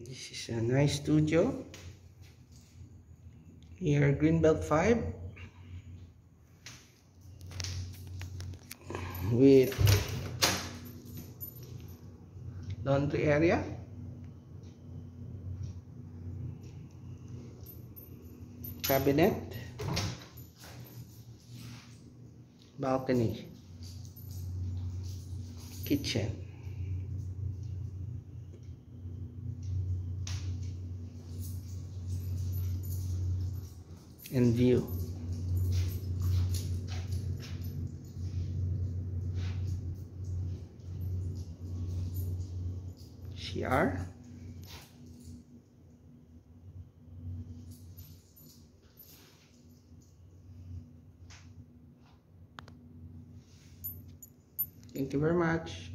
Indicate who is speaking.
Speaker 1: This is a nice studio. Here, Greenbelt 5. With laundry area. Cabinet. Balcony. Kitchen. And view. CR. Thank you very much.